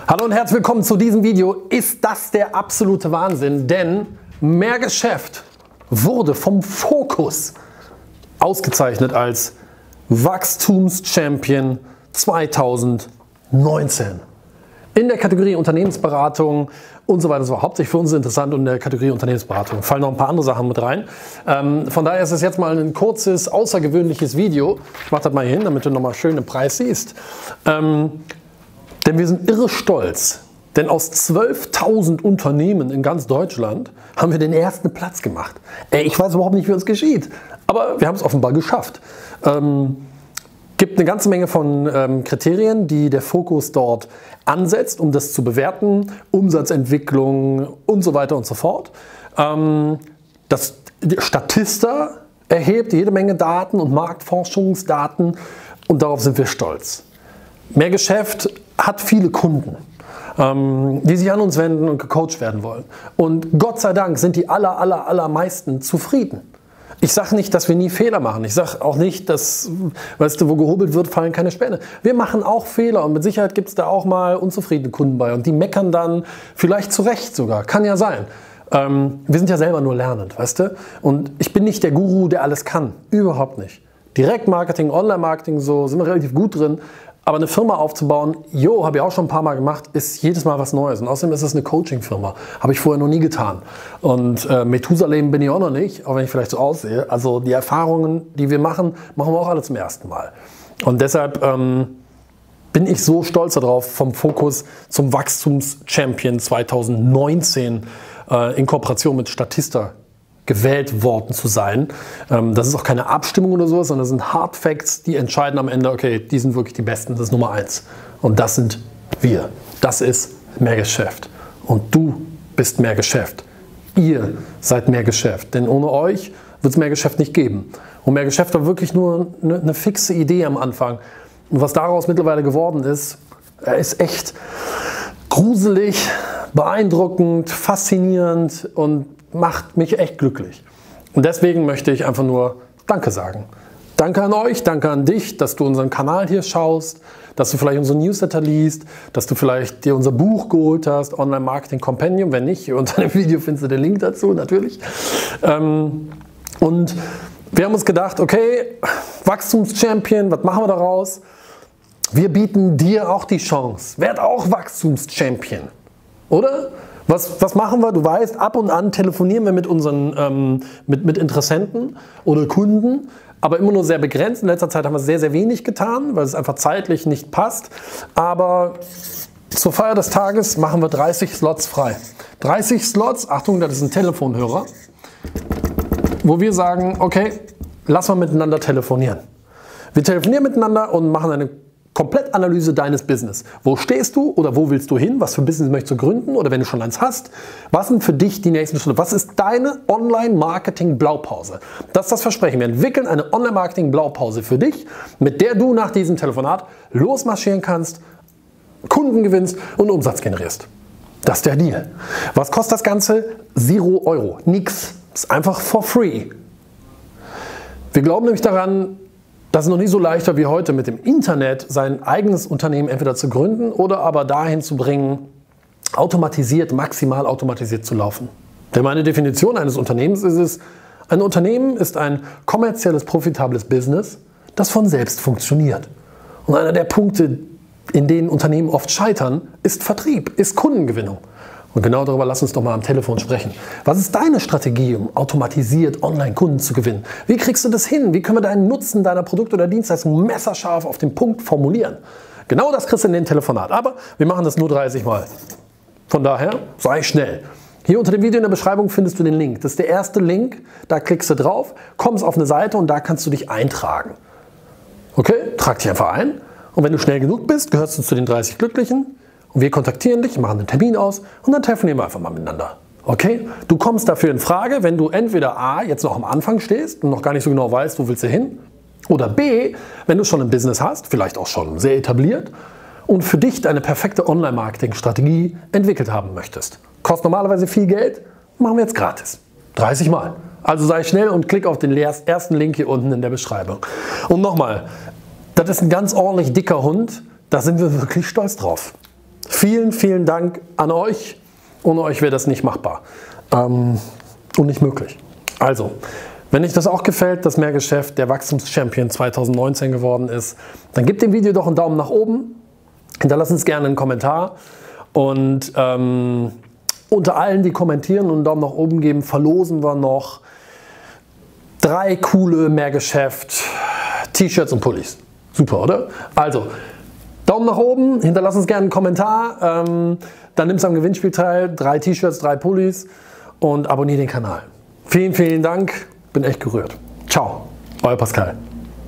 Hallo und herzlich willkommen zu diesem Video. Ist das der absolute Wahnsinn? Denn mehr Geschäft wurde vom Fokus ausgezeichnet als Wachstumschampion 2019. In der Kategorie Unternehmensberatung und so weiter. Das war hauptsächlich für uns interessant und in der Kategorie Unternehmensberatung fallen noch ein paar andere Sachen mit rein. Ähm, von daher ist es jetzt mal ein kurzes, außergewöhnliches Video. Ich mache das mal hier hin, damit du nochmal schön den Preis siehst. Ähm, denn wir sind irre stolz. Denn aus 12.000 Unternehmen in ganz Deutschland haben wir den ersten Platz gemacht. Ey, ich weiß überhaupt nicht, wie uns geschieht. Aber wir haben es offenbar geschafft. Ähm, gibt eine ganze Menge von ähm, Kriterien, die der Fokus dort ansetzt, um das zu bewerten. Umsatzentwicklung und so weiter und so fort. Ähm, das Statista erhebt jede Menge Daten und Marktforschungsdaten und darauf sind wir stolz. Mehr Geschäft hat viele Kunden, ähm, die sich an uns wenden und gecoacht werden wollen. Und Gott sei Dank sind die aller, aller, allermeisten zufrieden. Ich sage nicht, dass wir nie Fehler machen. Ich sage auch nicht, dass, weißt du, wo gehobelt wird, fallen keine Späne. Wir machen auch Fehler und mit Sicherheit gibt es da auch mal unzufriedene Kunden bei und die meckern dann vielleicht zu Recht sogar. Kann ja sein. Ähm, wir sind ja selber nur lernend, weißt du? Und ich bin nicht der Guru, der alles kann. Überhaupt nicht. Direktmarketing, Online-Marketing, so sind wir relativ gut drin. Aber eine Firma aufzubauen, jo, habe ich auch schon ein paar Mal gemacht, ist jedes Mal was Neues. Und außerdem ist es eine Coaching-Firma. Habe ich vorher noch nie getan. Und äh, Methusalem bin ich auch noch nicht, auch wenn ich vielleicht so aussehe. Also die Erfahrungen, die wir machen, machen wir auch alle zum ersten Mal. Und deshalb ähm, bin ich so stolz darauf, vom Fokus zum Wachstumschampion 2019 äh, in Kooperation mit Statista gewählt worden zu sein. Ähm, das ist auch keine Abstimmung oder sowas, sondern das sind Hard Facts, die entscheiden am Ende, okay, die sind wirklich die Besten, das ist Nummer eins. Und das sind wir. Das ist mehr Geschäft. Und du bist mehr Geschäft. Ihr seid mehr Geschäft. Denn ohne euch wird es mehr Geschäft nicht geben. Und mehr Geschäft war wirklich nur eine, eine fixe Idee am Anfang. Und was daraus mittlerweile geworden ist, ist echt gruselig, beeindruckend, faszinierend und macht mich echt glücklich. Und deswegen möchte ich einfach nur Danke sagen. Danke an euch, danke an dich, dass du unseren Kanal hier schaust, dass du vielleicht unseren Newsletter liest, dass du vielleicht dir unser Buch geholt hast, Online Marketing Compendium. Wenn nicht, unter dem Video findest du den Link dazu natürlich. Ähm, und wir haben uns gedacht, okay, Wachstumschampion, was machen wir daraus? Wir bieten dir auch die Chance. Werd auch Wachstumschampion. Oder? Was, was machen wir? Du weißt, ab und an telefonieren wir mit unseren ähm, mit, mit Interessenten oder Kunden, aber immer nur sehr begrenzt. In letzter Zeit haben wir sehr, sehr wenig getan, weil es einfach zeitlich nicht passt. Aber zur Feier des Tages machen wir 30 Slots frei. 30 Slots, Achtung, das ist ein Telefonhörer, wo wir sagen, okay, lass mal miteinander telefonieren. Wir telefonieren miteinander und machen eine Komplettanalyse deines Business. Wo stehst du oder wo willst du hin? Was für Business möchtest du gründen oder wenn du schon eins hast? Was sind für dich die nächsten Schritte? Was ist deine Online-Marketing-Blaupause? Das ist das Versprechen. Wir entwickeln eine Online-Marketing-Blaupause für dich, mit der du nach diesem Telefonat losmarschieren kannst, Kunden gewinnst und Umsatz generierst. Das ist der Deal. Was kostet das Ganze? Zero Euro. Nix. Ist einfach for free. Wir glauben nämlich daran, das ist noch nie so leicht wie heute mit dem Internet sein eigenes Unternehmen entweder zu gründen oder aber dahin zu bringen, automatisiert, maximal automatisiert zu laufen. Denn meine Definition eines Unternehmens ist es, ein Unternehmen ist ein kommerzielles, profitables Business, das von selbst funktioniert. Und einer der Punkte, in denen Unternehmen oft scheitern, ist Vertrieb, ist Kundengewinnung. Und genau darüber lass uns doch mal am Telefon sprechen. Was ist deine Strategie, um automatisiert Online-Kunden zu gewinnen? Wie kriegst du das hin? Wie können wir deinen Nutzen deiner Produkte oder Dienstleistung messerscharf auf den Punkt formulieren? Genau das kriegst du in dem Telefonat. Aber wir machen das nur 30 Mal. Von daher, sei schnell. Hier unter dem Video in der Beschreibung findest du den Link. Das ist der erste Link. Da klickst du drauf, kommst auf eine Seite und da kannst du dich eintragen. Okay? Trag dich einfach ein. Und wenn du schnell genug bist, gehörst du zu den 30 Glücklichen. Und wir kontaktieren dich, machen einen Termin aus und dann telefonieren wir einfach mal miteinander. Okay? Du kommst dafür in Frage, wenn du entweder A, jetzt noch am Anfang stehst und noch gar nicht so genau weißt, wo willst du hin, oder B, wenn du schon ein Business hast, vielleicht auch schon sehr etabliert und für dich deine perfekte Online-Marketing-Strategie entwickelt haben möchtest. Kostet normalerweise viel Geld, machen wir jetzt gratis. 30 Mal. Also sei schnell und klick auf den ersten Link hier unten in der Beschreibung. Und nochmal, das ist ein ganz ordentlich dicker Hund, da sind wir wirklich stolz drauf. Vielen, vielen Dank an euch. Ohne euch wäre das nicht machbar ähm, und nicht möglich. Also, wenn euch das auch gefällt, dass Mehrgeschäft der Wachstumschampion 2019 geworden ist, dann gebt dem Video doch einen Daumen nach oben. Hinterlasst uns gerne einen Kommentar. Und ähm, unter allen, die kommentieren und einen Daumen nach oben geben, verlosen wir noch drei coole Mehrgeschäft T-Shirts und Pullis. Super, oder? Also, Daumen nach oben, hinterlass uns gerne einen Kommentar, ähm, dann nimmst du am Gewinnspiel teil. Drei T-Shirts, drei Pullis und abonniere den Kanal. Vielen, vielen Dank, bin echt gerührt. Ciao, euer Pascal.